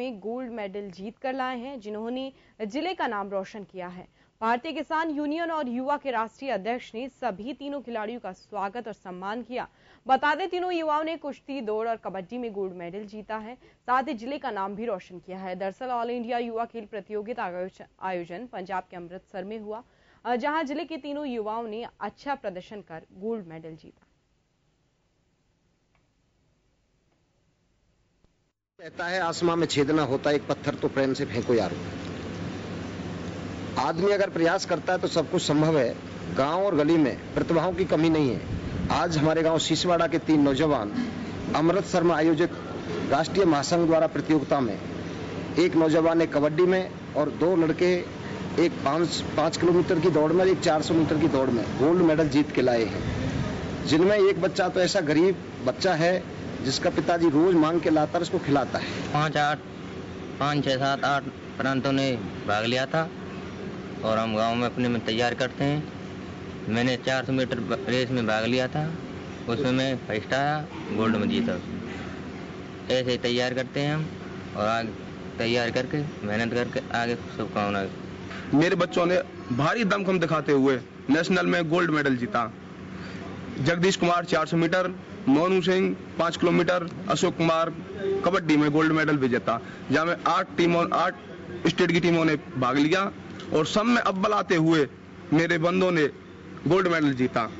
में gold medal जीत कर लाए हैं, जिन्होंने ज़िले का नाम रोशन किया है। भारतीय किसान यूनियन और युवा के राष्ट्रीय अध्यक्ष ने सभी तीनों खिलाड़ियों का स्वागत और सम्मान किया। बता दें, तीनों युवाओं ने कुश्ती, दौड़ और कबड्डी में गोल्ड मेडल जीता है। साथ ही ज़िले का नाम भी रोशन किया है। दरअसल, ऑल इंडिया युवा खेल प्रतियोगिता आयोजन पंजाब के अमृतसर में हुआ, जहाँ ज़िले के तीनों युवाओं ने अच्छा प्रदर्शन कर गोल्ड मेडल जीता। कहता है, आसमां में छेदना होता है, एक पत्थर तो प्रेम से फेंको यार। आदमी अगर प्रयास करता है तो सब कुछ संभव है। गाँव और गली में प्रतिभाओं की कमी नहीं है। आज हमारे गाँव शीशवाड़ा के तीन नौजवान अमृतसर में आयोजित राष्ट्रीय महासंघ द्वारा प्रतियोगिता में, एक नौजवान ने कबड्डी में और दो लड़के एक पाँच पाँच किलोमीटर की दौड़ में एक चार मीटर की दौड़ में गोल्ड मेडल जीत के लाए हैं। जिनमें एक बच्चा तो ऐसा गरीब बच्चा है जिसका पिताजी रोज मांग के लाता उसको खिलाता है। पाँच आठ पाँच छः सात आठ प्रांतों ने भाग लिया था और हम गाँव में अपने में तैयार करते हैं। मैंने 400 मीटर रेस में भाग लिया था। उसमें मैं फ़र्स्ट आया गोल्ड में जीता। उसमें ऐसे ही तैयार करते हैं हम और आगे तैयार करके मेहनत करके आगे शुभकामना मेरे बच्चों ने भारी दमखम दिखाते हुए नेशनल में गोल्ड मेडल जीता। जगदीश कुमार 400 मीटर मोनू सिंह, पाँच किलोमीटर, अशोक कुमार, कबड्डी में गोल्ड मेडल विजेता जहाँ में आठ टीमों, आठ स्टेट की टीमों ने भाग लिया, और सब में अब्बल आते हुए मेरे बंदों ने गोल्ड मेडल जीता।